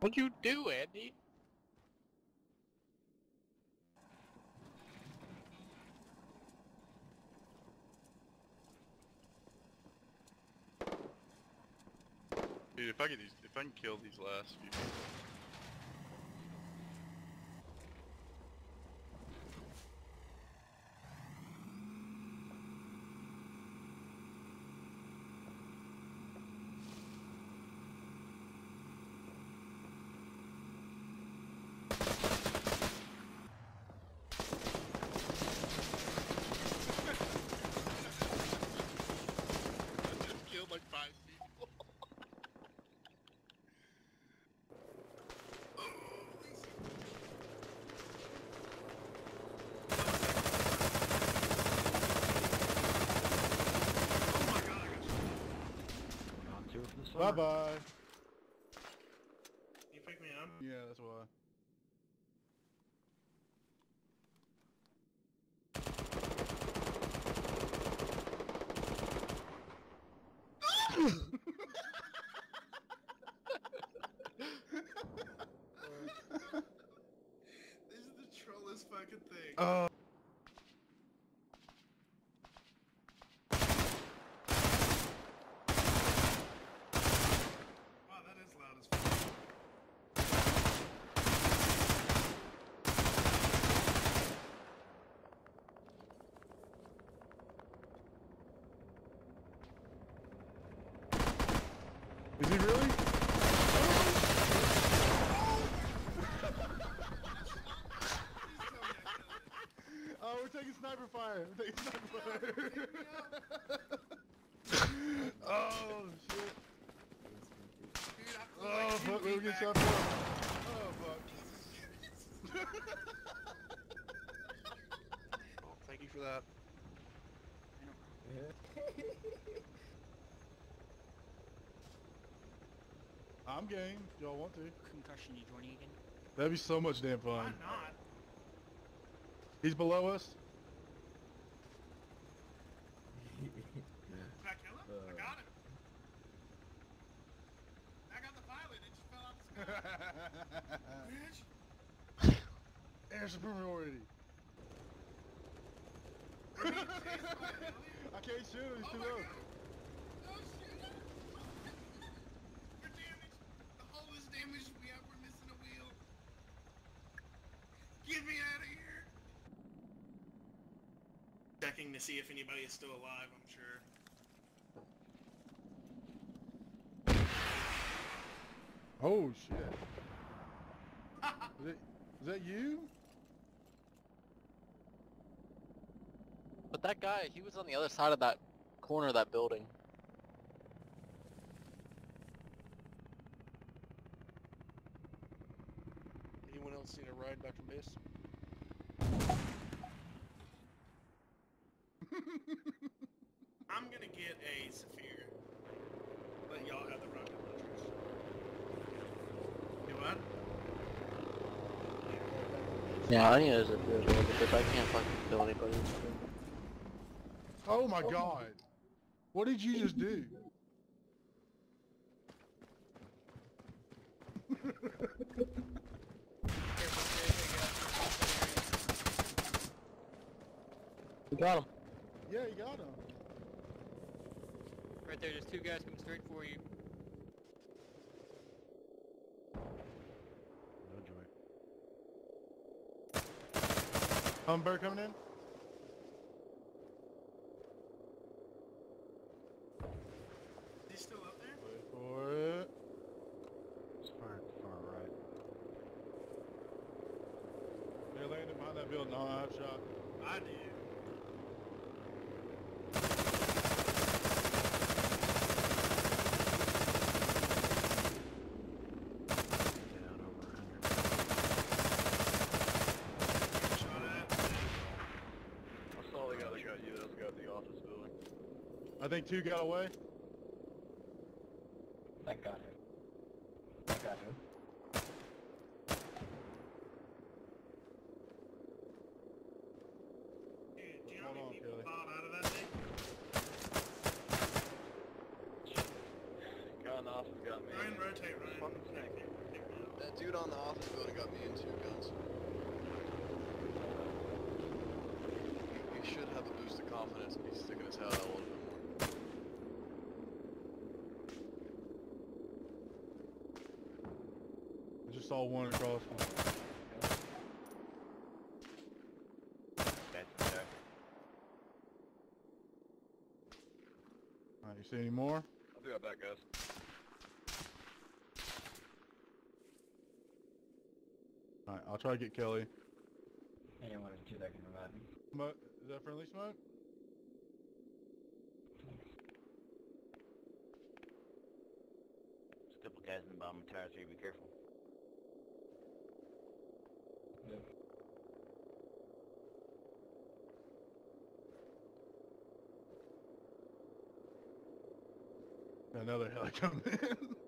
What'd you do, Andy? Dude, if I get these, if I can kill these last few people. Bye bye. You pick me up? Yeah, that's why. This is the trollest fucking thing. Oh. wow, that is loud as fuck. Is he really? Oh, we're taking sniper fire. We're taking sniper fire. oh shit. Dude, Oh like fuck, we'll be get shot down. Oh fuck. Oh, thank you for that. I'm game. if Y'all want to? Concussion, you joining again? That'd be so much damn fun. I'm not. He's below us. Did I kill him? I uh, got him. I got the pilot. It just fell out the sky. Bitch. Air superiority. Are you chasing my alien? I can't shoot him. He's Oh too low. god. Oh shit. We're damaged. The hull is damaged. We have, we're missing a wheel. Get me out of here. Checking to see if anybody is still alive, I'm sure. Oh shit. Is that, is that you? But that guy, he was on the other side of that corner of that building. Anyone else seen a ride back from base? I'm gonna get a Zafir. Let y'all have the rocket launchers. You what? Yeah, I need a Zafir as well because I can't fucking kill anybody. Oh my god. What did you just do? We got him. Yeah, you got him. Right there, there's two guys coming straight for you. No joy. Humber coming in. Is he still up there? Wait for it. It's far, far right. They're landing behind that building. Oh, I have shot. I do. Down over 100. Shot at. I saw the guy that got you. That was the guy at the office building. I think two got away. I got him. I got him. Dude, do you know how many people Kelly. out of that thing? Guy in the got me. Ryan, rotate, Ryan. Fucking snake. Pick me up. That dude on the office building got me in two guns. Should have a boost of confidence and be sticking his head out a little bit more. I just saw one across. One. Alright, you see any more? I'll be right back, guys. Alright, I'll try to get Kelly. Anyone in two that can revive me. Smoke. That friendly smoke? There's a couple guys in the bottom of the tires here, be careful. Yep. Another heli coming in.